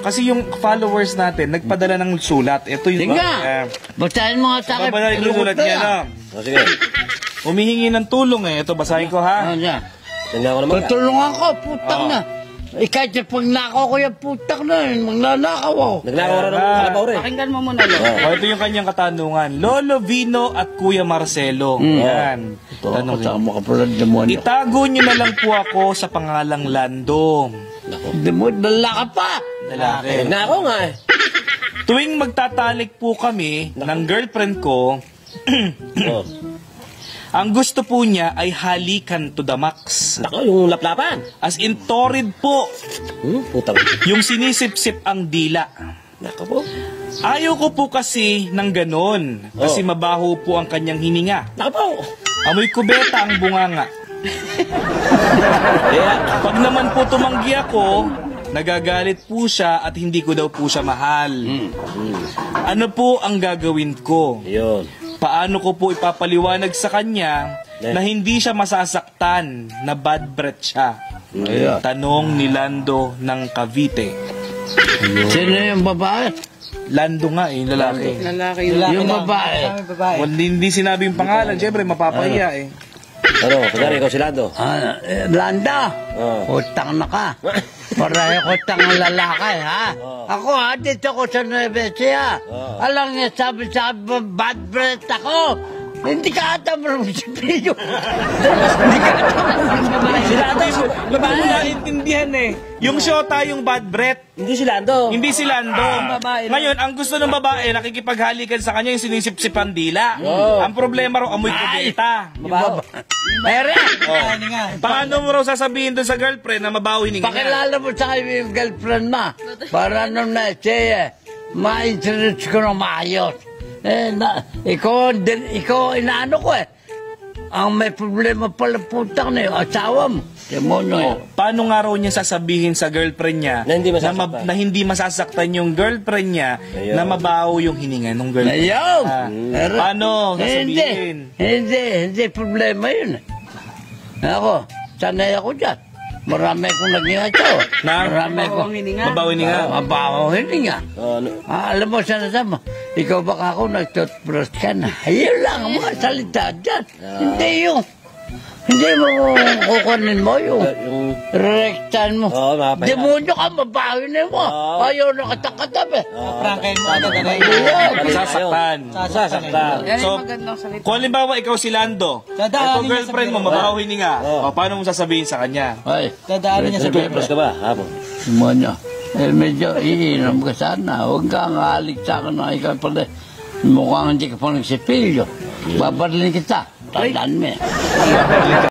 kasi yung followers natin, nagpadala ng sulat. Ito yung... Sige nga. eh, Basahin mo nga sa akin. babalik yung sulat niya, no? O, sige. Humihingi ng tulong eh. Ito, basahin ko ha. Ano niya? Tingnan ko naman. Tutulungan ko, putang na. Eh, kahit sa pagnakaw ko yung putang na, yun, magnanakaw ako. Nagnakaw ka ng Ah. kalabaw rin. Pakinggan mo muna, Lo. O, ito yung kanyang katanungan. Lolo Vino at Kuya Marcelo. Mm. Yan. Ito, Tanong kasama ka pala demonyo. Itago niyo na lang po ako sa pangalang Lando. Demonyo, dala ka pa. Lalaki. Nagnakaw nga eh. Tuwing magtatalik po kami ng girlfriend ko, Oh. ang gusto po niya ay halikan to the max. Nako, yung laplapan. As in torrid po, Hmm, putang. yung sinisip-sip ang dila. Nako po. Ayaw ko po kasi ng ganon, kasi Oh. mabaho po ang kanyang hininga. Nako po. Amoy kubeta ang bunganga. Kaya, Pag naman po tumanggi ako, nagagalit po siya at hindi ko daw po siya mahal. Ano po ang gagawin ko? yun. Paano ko po ipapaliwanag sa kanya Eh. na hindi siya masasaktan na bad breath siya? Ayan. Tanong ni Lando ng Cavite. Sino yung babae? Lando nga eh, lalaki. Lalaki Yung babae. Well, hindi sinabing pangalan, syempre mapapahiya eh. Ano, kunyari ikaw si Lando. Ah, eh, Landa. Oh. Utang na ka. Pareho ko tang lalaki, ha? Oh. Ako, ha? Dito ko sa Nueva Ecija. Oh. Alam niya, sabi sa bad breath ako. Hindi ka ata marunong si Pio. Hindi ka ata marunong Sila ata yung babae naiintindihan eh. Yung shota yung bad breath. Hindi si Lando. Hindi si Lando. babae lang. Ngayon, ang gusto ng babae, nakikipaghalikan sa kanya yung sinisip-sip ang dila. Oh. Ang problema raw, amoy kubeta. Mabaho. Mere, Paano mo raw sasabihin dun sa girlfriend na mabawi ni pakilala mo sa yung girlfriend ma. Para nung na siya, ma-introduce ko na maayos. Eh, na, ikaw, din, ikaw, inaano ko eh. Ang may problema pala putang na yung asawa mo. Demonyo yun. Paano nga raw niya sasabihin sa girlfriend niya Na hindi na, masasaktan. ma- na hindi masasaktan yung girlfriend niya Ayun. na mabaho yung hininga ng girlfriend. Ayaw! Ah, Pero- paano Hindi, sasabihin? hindi, hindi problema yun. Ako, sanay ako dyan. Marami akong naging. Na? Marami Mabaho akong... ang hininga. Mabaho hininga. Ah, mabaho hininga. Oh, ano? Ah, alam mo siya nasama, ikaw baka ako nag-toothbrush ka na. Ayun lang ang mga salita dyan. Hindi yung, hindi mo kukunin mo yung Uh, yung... rektan mo. Oo, makapahinga. Demonyo ka, mabaho na mo. Oo. Ayaw nakatakatab eh. Prangkain mo agad na Ayun. Masasaktan. Sasaktan. Yan So, yung magandang salita. Kung halimbawa ikaw si Lando, Dadaanin ito girlfriend sa mo, mabaho hininga. Oh. O, paano mo sasabihin sa kanya? Ay, Dadaanin niya sa Nagtutbrush ka ba? Hapon. demonyo. Eh, medyo iinom ka sana. Huwag kang halik sa akin na ikaw pala. Mukhang hindi ka pa nagsipilyo. Babarinig kita. Tandaan mo.